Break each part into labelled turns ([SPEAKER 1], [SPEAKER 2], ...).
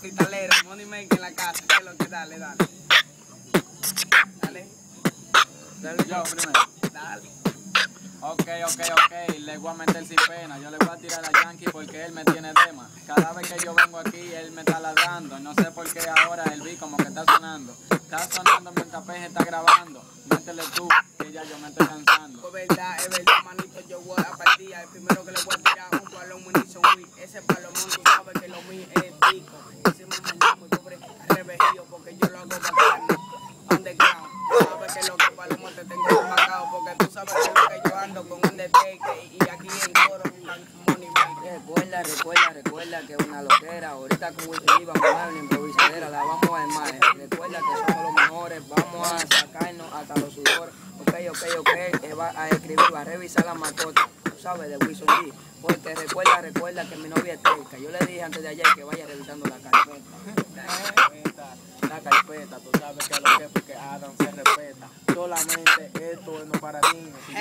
[SPEAKER 1] Fritalero, money maker en la casa, que lo que dale, dale. Dale,
[SPEAKER 2] Dale yo primero.
[SPEAKER 1] dale.
[SPEAKER 2] Ok, ok, ok, le voy a meter sin pena. Yo le voy a tirar a Yankee porque él me tiene tema. Cada vez que yo vengo aquí, él me está ladrando. No sé grabando. Métele tú, que ya yo me estoy cansando.
[SPEAKER 1] Pues verdad, es verdad, manito, yo voy a partir. El primero que le voy a tirar un palomón munición, Wii. Ese palomón, tú sabes que lo mío es pico. Ese mamá muy pobre, revejido, porque yo lo hago bacano. Underground, tú sabes que lo que palomón te tengo marcado, porque tú sabes que lo que yo ando con Undertaker y, y aquí en maker.
[SPEAKER 3] Recuerda, recuerda, recuerda que es una loquera. Ahorita con G vamos a dar una improvisadera, la vamos a armar. Recuerda que somos los mejores, vamos a sacarnos hasta los sudores. Ok, ok, ok, va a escribir, va a revisar la mascota, tú sabes, de Wilson G. Porque recuerda, recuerda que mi novia es terca. Yo le dije antes de ayer que vaya revisando la carpeta.
[SPEAKER 2] La carpeta, tú sabes que lo que es porque Adam se respeta. Solamente esto es no para niños. Si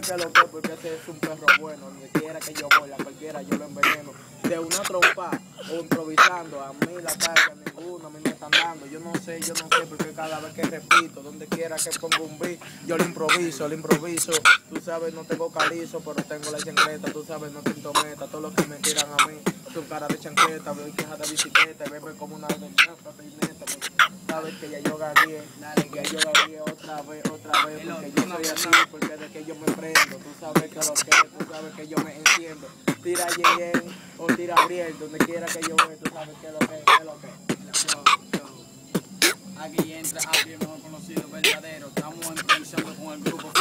[SPEAKER 2] que lo que porque ese es un perro bueno. Ni quiera que yo voy, a cualquiera yo lo enveneno. De una trompa improvisando, a mí la carga ninguno, a mí me están dando. Yo no sé, yo no sé, porque cada vez que repito, donde quiera que pongo un beat, yo lo improviso, lo improviso. Tú sabes, no tengo calizo, pero tengo la chancleta. Tú sabes, no tengo meta. Todos los que me tiran a mí son cara de chancleta, veo queja de bicicleta, bebe como una de peineta. Sabes que ya yo gané, dale, que yo gané otra vez, otra vez, porque yo soy así, porque desde que yo me prendo, tú sabes que lo que tú sabes que yo me enciendo. Tira Yeyen o tira Ariel, donde quiera que yo ve, tú sabes que lo que es, que lo que.
[SPEAKER 1] Aquí entra alguien mejor conocido, verdadero. Estamos improvisando con el grupo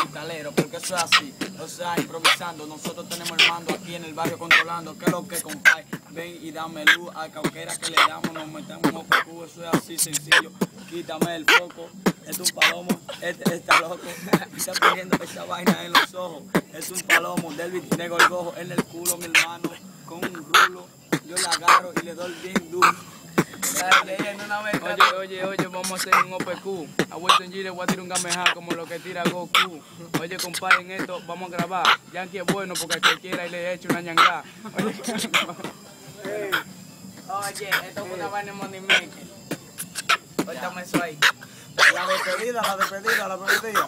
[SPEAKER 1] porque eso es así. O sea, improvisando. Nosotros tenemos el mando aquí en el barrio controlando. Que es lo que compay? Ven y dame luz a cualquiera que le damos. Nos metemos en OPQ, eso es así sencillo. Quítame el foco. Es un palomo, este está loco. Está poniendo esa vaina en los ojos. Es un palomo, Delvin tiene gorgojo en el culo, mi hermano. Con un rulo, yo le agarro y le doy bien duro.
[SPEAKER 4] Oye, oye, oye, vamos a hacer un OPQ. A Wilson G le voy a tirar un gameja como lo que tira Goku. Oye, compadre, en esto vamos a grabar. Yankee es bueno porque a cualquiera le echa una ñangá. Oye,
[SPEAKER 1] Oye, esto fue una vaina en Money Maker. Cuéntame eso ahí.
[SPEAKER 2] La despedida, la despedida, la despedida.